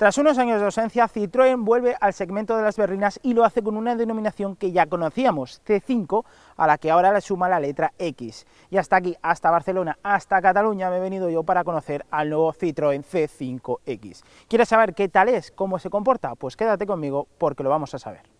Tras unos años de ausencia, Citroën vuelve al segmento de las berlinas y lo hace con una denominación que ya conocíamos, C5, a la que ahora le suma la letra X. Y hasta aquí, hasta Barcelona, hasta Cataluña, me he venido yo para conocer al nuevo Citroën C5X. ¿Quieres saber qué tal es, cómo se comporta? Pues quédate conmigo porque lo vamos a saber.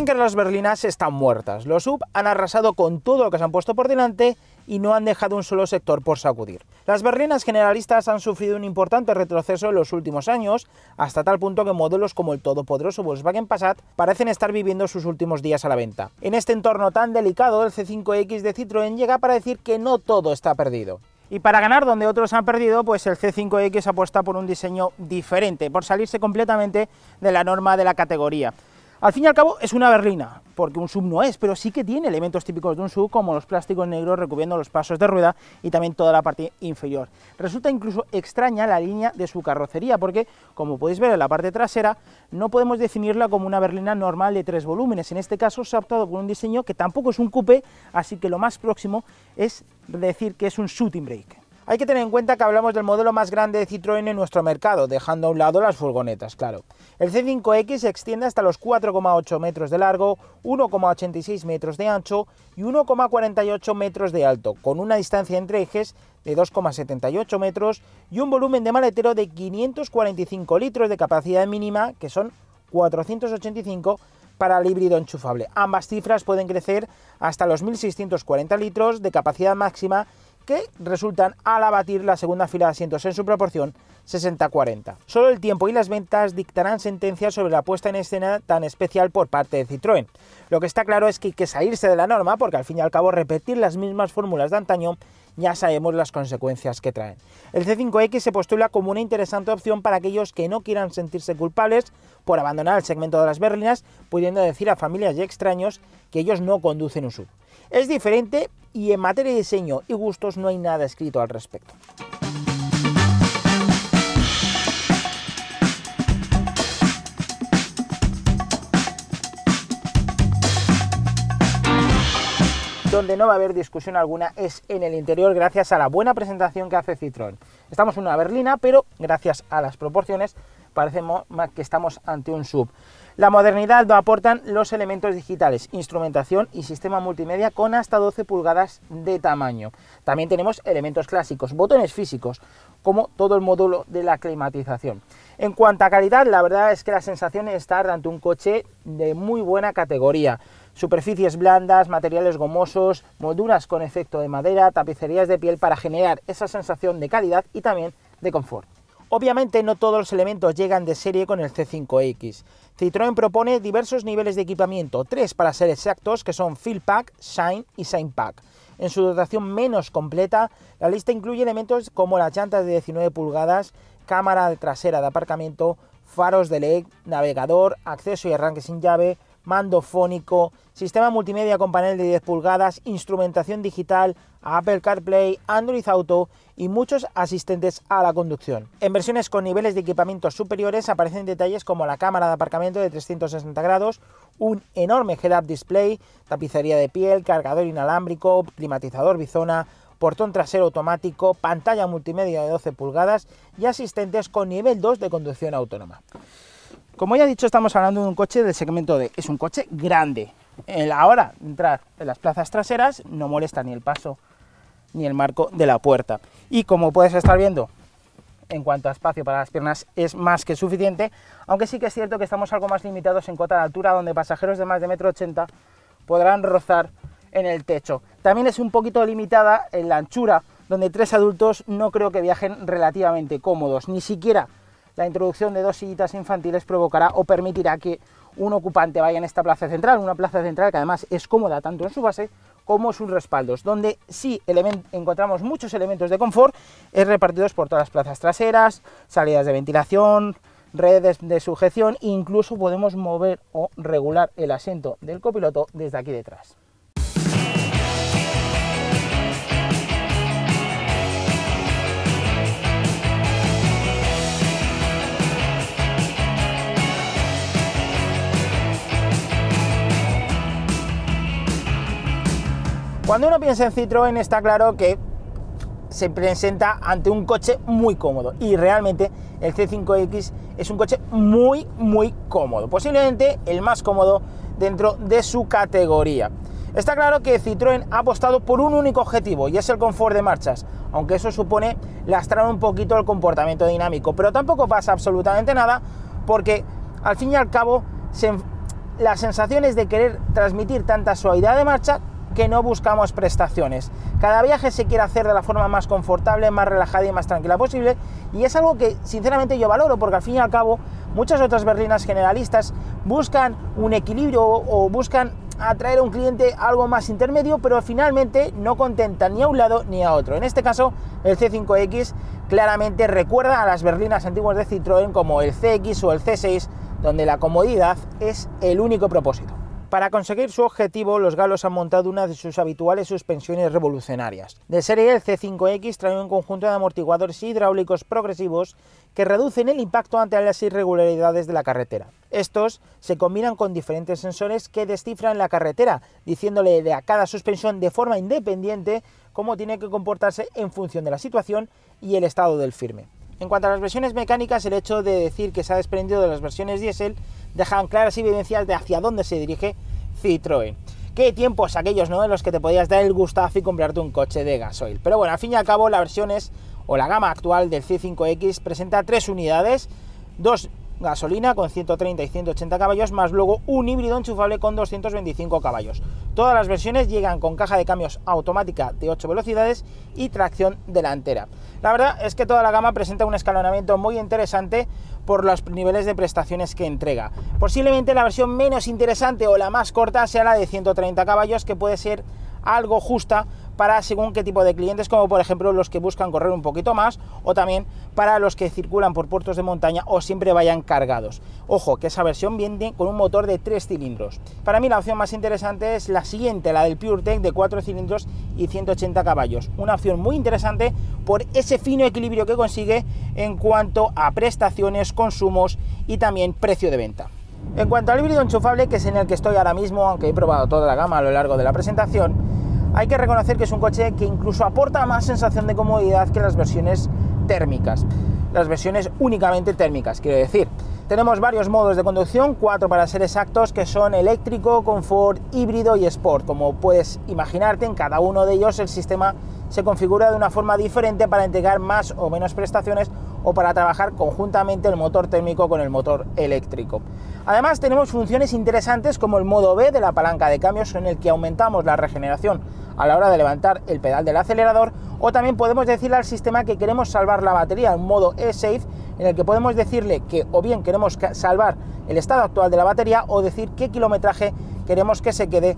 Dicen que las berlinas están muertas. Los sub han arrasado con todo lo que se han puesto por delante y no han dejado un solo sector por sacudir. Las berlinas generalistas han sufrido un importante retroceso en los últimos años, hasta tal punto que modelos como el todopoderoso Volkswagen Passat parecen estar viviendo sus últimos días a la venta. En este entorno tan delicado, el C5X de Citroën llega para decir que no todo está perdido. Y para ganar donde otros han perdido, pues el C5X apuesta por un diseño diferente, por salirse completamente de la norma de la categoría. Al fin y al cabo es una berlina, porque un sub no es, pero sí que tiene elementos típicos de un sub, como los plásticos negros recubriendo los pasos de rueda y también toda la parte inferior. Resulta incluso extraña la línea de su carrocería, porque, como podéis ver en la parte trasera, no podemos definirla como una berlina normal de tres volúmenes. En este caso se ha optado por un diseño que tampoco es un coupé, así que lo más próximo es decir que es un shooting brake. Hay que tener en cuenta que hablamos del modelo más grande de Citroën en nuestro mercado, dejando a un lado las furgonetas, claro. El C5X se extiende hasta los 4,8 metros de largo, 1,86 metros de ancho y 1,48 metros de alto, con una distancia entre ejes de 2,78 metros y un volumen de maletero de 545 litros de capacidad mínima, que son 485 para el híbrido enchufable. Ambas cifras pueden crecer hasta los 1.640 litros de capacidad máxima que resultan al abatir la segunda fila de asientos en su proporción 60-40. Solo el tiempo y las ventas dictarán sentencia sobre la puesta en escena tan especial por parte de Citroën. Lo que está claro es que hay que salirse de la norma porque al fin y al cabo repetir las mismas fórmulas de antaño ya sabemos las consecuencias que traen. El C5X se postula como una interesante opción para aquellos que no quieran sentirse culpables por abandonar el segmento de las berlinas, pudiendo decir a familias y extraños que ellos no conducen un sub. Es diferente y en materia de diseño y gustos no hay nada escrito al respecto. donde no va a haber discusión alguna es en el interior gracias a la buena presentación que hace Citroën. Estamos en una berlina, pero gracias a las proporciones parece que estamos ante un sub. La modernidad lo aportan los elementos digitales, instrumentación y sistema multimedia con hasta 12 pulgadas de tamaño. También tenemos elementos clásicos, botones físicos, como todo el módulo de la climatización. En cuanto a calidad, la verdad es que la sensación es estar ante un coche de muy buena categoría. Superficies blandas, materiales gomosos, molduras con efecto de madera, tapicerías de piel para generar esa sensación de calidad y también de confort. Obviamente no todos los elementos llegan de serie con el C5X. Citroën propone diversos niveles de equipamiento, tres para ser exactos, que son Fill Pack, Shine y Shine Pack. En su dotación menos completa, la lista incluye elementos como las llantas de 19 pulgadas, cámara trasera de aparcamiento, faros de LED, navegador, acceso y arranque sin llave, mando fónico, sistema multimedia con panel de 10 pulgadas, instrumentación digital, Apple CarPlay, Android Auto y muchos asistentes a la conducción. En versiones con niveles de equipamiento superiores aparecen detalles como la cámara de aparcamiento de 360 grados, un enorme head-up display, tapicería de piel, cargador inalámbrico, climatizador bizona, portón trasero automático, pantalla multimedia de 12 pulgadas y asistentes con nivel 2 de conducción autónoma. Como ya he dicho, estamos hablando de un coche del segmento D. Es un coche grande. En la hora de entrar en las plazas traseras no molesta ni el paso ni el marco de la puerta. Y como puedes estar viendo, en cuanto a espacio para las piernas es más que suficiente, aunque sí que es cierto que estamos algo más limitados en cota de altura, donde pasajeros de más de metro ochenta podrán rozar en el techo. También es un poquito limitada en la anchura, donde tres adultos no creo que viajen relativamente cómodos, ni siquiera la introducción de dos sillitas infantiles provocará o permitirá que un ocupante vaya en esta plaza central, una plaza central que además es cómoda tanto en su base como en sus respaldos, donde sí encontramos muchos elementos de confort, es repartidos por todas las plazas traseras, salidas de ventilación, redes de sujeción, incluso podemos mover o regular el asiento del copiloto desde aquí detrás. Cuando uno piensa en Citroën está claro que se presenta ante un coche muy cómodo. Y realmente el C5X es un coche muy muy cómodo, posiblemente el más cómodo dentro de su categoría. Está claro que Citroën ha apostado por un único objetivo y es el confort de marchas, aunque eso supone lastrar un poquito el comportamiento dinámico, pero tampoco pasa absolutamente nada porque al fin y al cabo las sensaciones de querer transmitir tanta suavidad de marcha que no buscamos prestaciones. Cada viaje se quiere hacer de la forma más confortable, más relajada y más tranquila posible y es algo que sinceramente yo valoro porque al fin y al cabo muchas otras berlinas generalistas buscan un equilibrio o buscan atraer a un cliente algo más intermedio, pero finalmente no contenta ni a un lado ni a otro. En este caso, el C5X claramente recuerda a las berlinas antiguas de Citroën como el CX o el C6, donde la comodidad es el único propósito. Para conseguir su objetivo, los galos han montado una de sus habituales suspensiones revolucionarias. De serie, el C5X trae un conjunto de amortiguadores hidráulicos progresivos que reducen el impacto ante las irregularidades de la carretera. Estos se combinan con diferentes sensores que descifran la carretera, diciéndole a cada suspensión de forma independiente cómo tiene que comportarse en función de la situación y el estado del firme. En cuanto a las versiones mecánicas, el hecho de decir que se ha desprendido de las versiones diésel dejan claras evidencias de hacia dónde se dirige Citroën. Qué tiempos aquellos, ¿no? En los que te podías dar el gustazo y comprarte un coche de gasoil. Pero bueno, al fin y al cabo, la versión es, o la gama actual del C5X presenta tres unidades, dos gasolina con 130 y 180 caballos, más luego un híbrido enchufable con 225 caballos. Todas las versiones llegan con caja de cambios automática de 8 velocidades y tracción delantera. La verdad es que toda la gama presenta un escalonamiento muy interesante por los niveles de prestaciones que entrega. Posiblemente la versión menos interesante o la más corta sea la de 130 caballos, que puede ser algo justa para según qué tipo de clientes, como por ejemplo los que buscan correr un poquito más o también para los que circulan por puertos de montaña o siempre vayan cargados. Ojo, que esa versión viene con un motor de 3 cilindros. Para mí la opción más interesante es la siguiente, la del PureTech de 4 cilindros y 180 caballos. Una opción muy interesante por ese fino equilibrio que consigue en cuanto a prestaciones, consumos y también precio de venta. En cuanto al híbrido enchufable, que es en el que estoy ahora mismo, aunque he probado toda la gama a lo largo de la presentación, hay que reconocer que es un coche que incluso aporta más sensación de comodidad que las versiones térmicas. Las versiones únicamente térmicas, quiero decir. Tenemos varios modos de conducción, cuatro para ser exactos, que son eléctrico, confort, híbrido y sport. Como puedes imaginarte, en cada uno de ellos el sistema se configura de una forma diferente para entregar más o menos prestaciones o para trabajar conjuntamente el motor térmico con el motor eléctrico. Además tenemos funciones interesantes como el modo B de la palanca de cambios en el que aumentamos la regeneración a la hora de levantar el pedal del acelerador o también podemos decirle al sistema que queremos salvar la batería en modo E-Safe en el que podemos decirle que o bien queremos salvar el estado actual de la batería o decir qué kilometraje queremos que se quede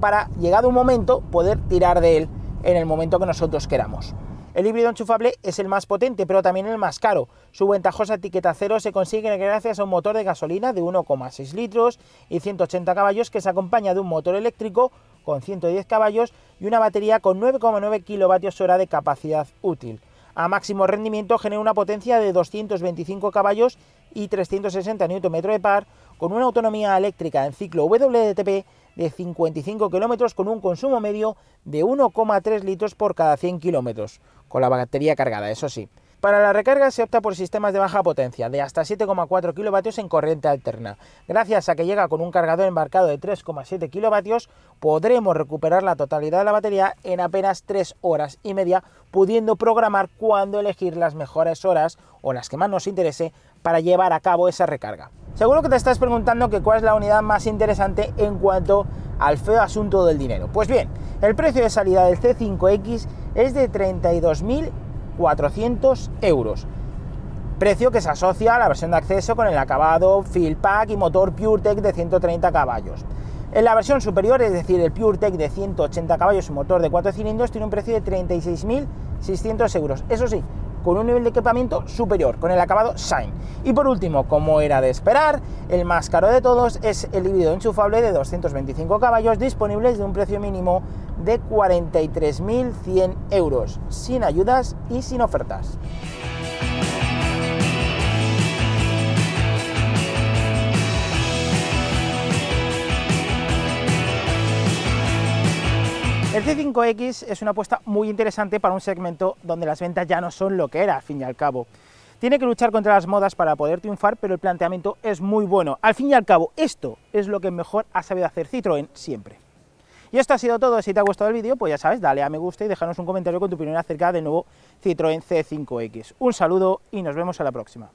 para llegado un momento poder tirar de él en el momento que nosotros queramos. El híbrido enchufable es el más potente, pero también el más caro. Su ventajosa etiqueta cero se consigue gracias a un motor de gasolina de 1,6 litros y 180 caballos que se acompaña de un motor eléctrico con 110 caballos y una batería con 9,9 kWh de capacidad útil. A máximo rendimiento genera una potencia de 225 caballos y 360 Nm de par, con una autonomía eléctrica en ciclo WLTP de 55 km con un consumo medio de 1,3 litros por cada 100 km con la batería cargada, eso sí. Para la recarga se opta por sistemas de baja potencia, de hasta 7,4 kilovatios en corriente alterna. Gracias a que llega con un cargador embarcado de 3,7 kilovatios, podremos recuperar la totalidad de la batería en apenas 3 horas y media, pudiendo programar cuándo elegir las mejores horas o las que más nos interese para llevar a cabo esa recarga. Seguro que te estás preguntando que cuál es la unidad más interesante en cuanto al feo asunto del dinero. Pues bien, el precio de salida del C5X es de 32.400 euros. Precio que se asocia a la versión de acceso con el acabado Fill Pack y motor PureTech de 130 caballos. En la versión superior, es decir, el PureTech de 180 caballos y motor de 4 cilindros, tiene un precio de 36.600 euros. Eso sí, con un nivel de equipamiento superior, con el acabado Shine. Y por último, como era de esperar, el más caro de todos es el híbrido enchufable de 225 caballos disponibles de un precio mínimo de 43.100 euros, sin ayudas y sin ofertas. El C5X es una apuesta muy interesante para un segmento donde las ventas ya no son lo que era, al fin y al cabo. Tiene que luchar contra las modas para poder triunfar, pero el planteamiento es muy bueno. Al fin y al cabo, esto es lo que mejor ha sabido hacer Citroën siempre. Y esto ha sido todo, si te ha gustado el vídeo, pues ya sabes, dale a me gusta y déjanos un comentario con tu opinión acerca del nuevo Citroën C5X. Un saludo y nos vemos a la próxima.